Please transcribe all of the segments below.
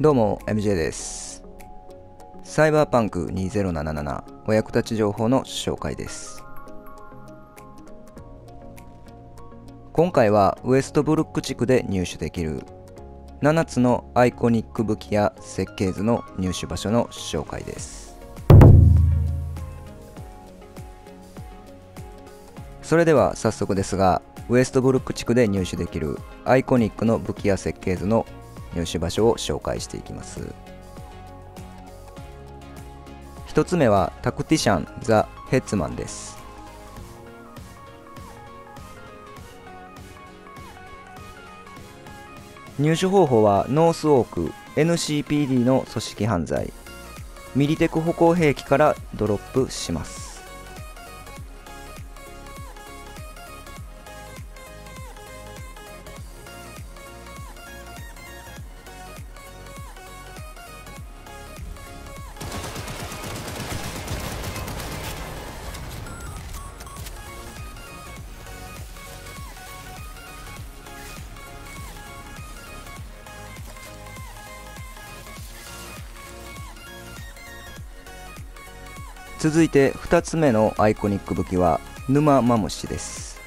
どうも MJ です。サイバーパンク2077お役立ち情報の紹介です。今回はウエストブルック地区で入手できる7つのアイコニック武器や設計図の入手場所の紹介です。それでは早速ですがウエストブルック地区で入手できるアイコニックの武器や設計図の入手場所を紹介していきます。1つ目はタクティシャン・ザ・ヘッツマンです。入手方法はノースオーク NCPD の組織犯罪。ミリテク歩行兵器からドロップします。続いて2つ目のアイコニック武器は沼マムシです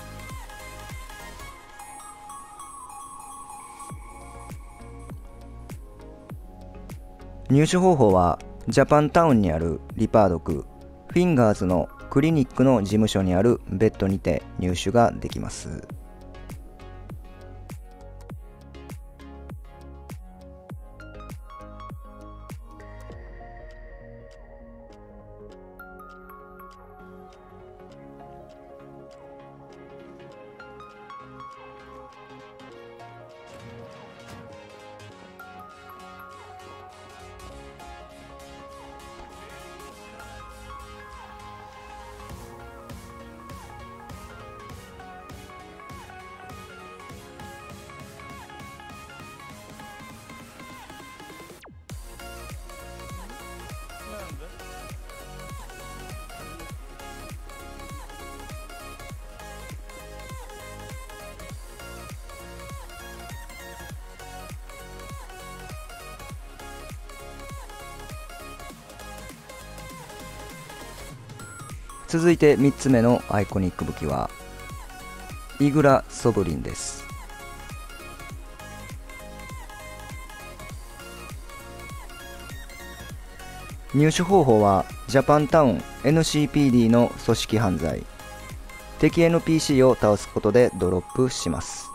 入手方法はジャパンタウンにあるリパードクフィンガーズのクリニックの事務所にあるベッドにて入手ができます。続いて3つ目のアイコニック武器はイグラ・ソブリンです。入手方法はジャパンタウン NCPD の組織犯罪。敵 NPC を倒すことでドロップします。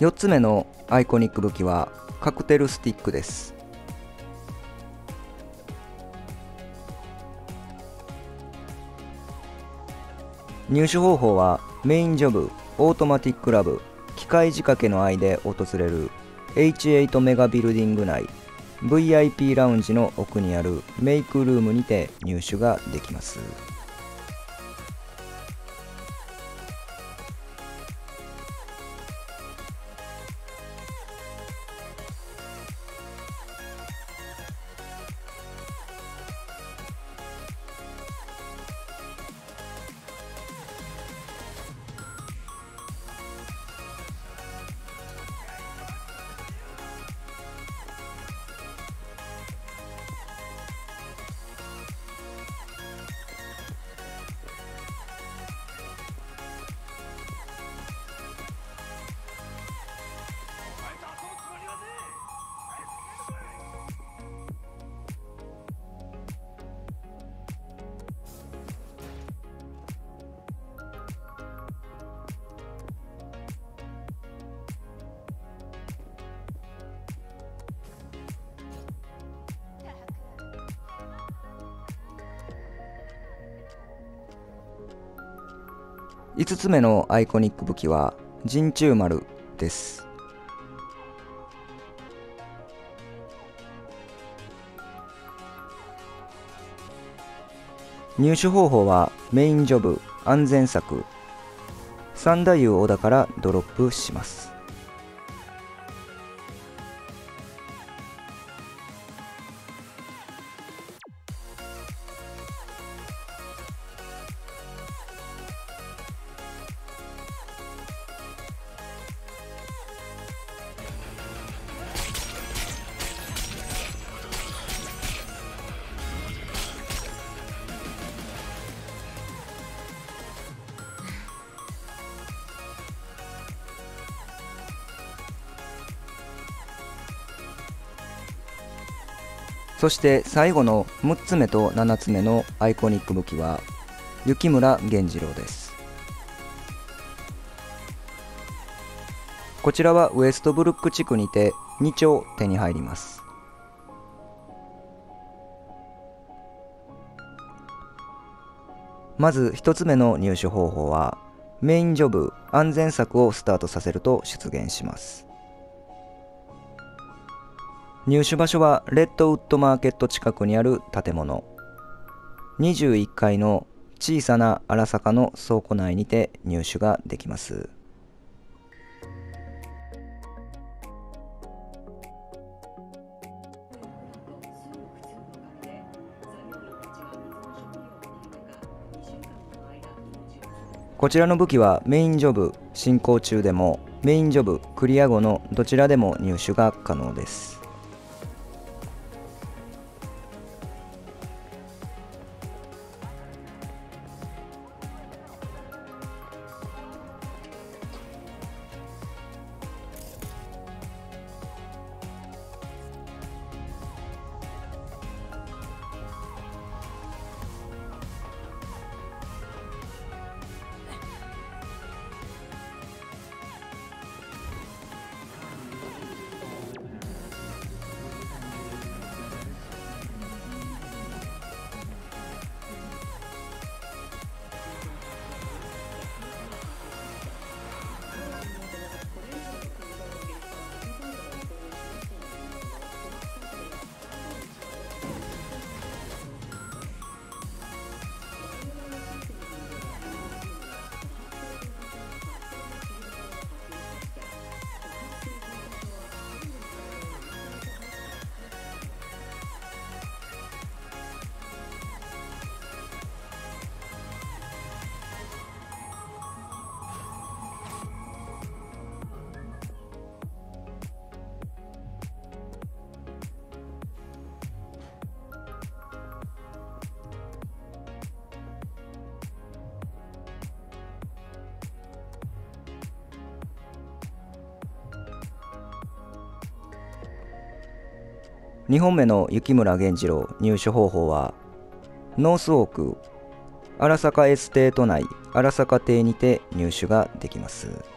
4つ目のアイコニック武器はカクテルスティックです入手方法はメインジョブオートマティックラブ機械仕掛けの愛で訪れる H8 メガビルディング内 VIP ラウンジの奥にあるメイクルームにて入手ができます。5つ目のアイコニック武器は陣中丸です。入手方法はメインジョブ安全策。三太夫小田からドロップします。そして最後の6つ目と7つ目のアイコニック武器は雪村源次郎です。こちらはウエストブルック地区にて2丁手に入ります。まず1つ目の入手方法はメインジョブ安全策をスタートさせると出現します。入手場所はレッドウッドマーケット近くにある建物。21階の小さな荒坂の倉庫内にて入手ができます。こちらの武器はメインジョブ進行中でもメインジョブクリア後のどちらでも入手が可能です。2本目の雪村源次郎入手方法はノースウォーク荒坂エステート内荒坂邸にて入手ができます。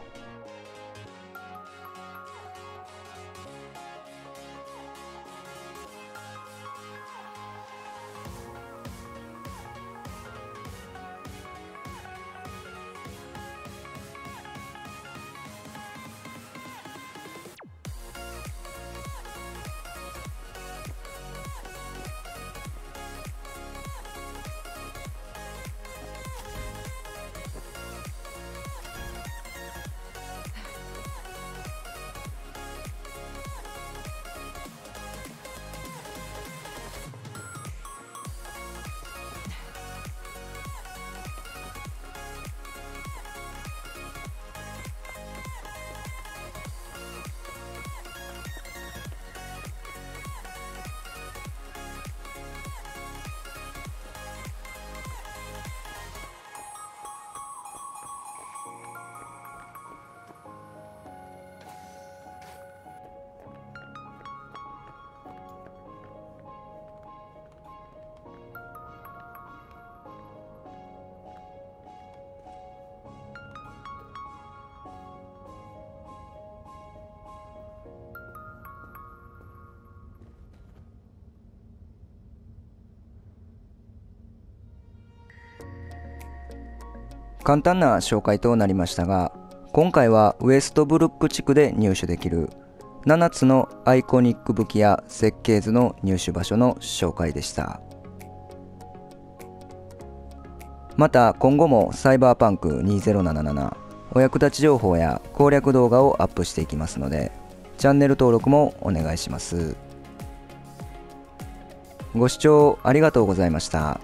簡単な紹介となりましたが今回はウエストブルック地区で入手できる7つのアイコニック武器や設計図の入手場所の紹介でしたまた今後もサイバーパンク2077お役立ち情報や攻略動画をアップしていきますのでチャンネル登録もお願いしますご視聴ありがとうございました。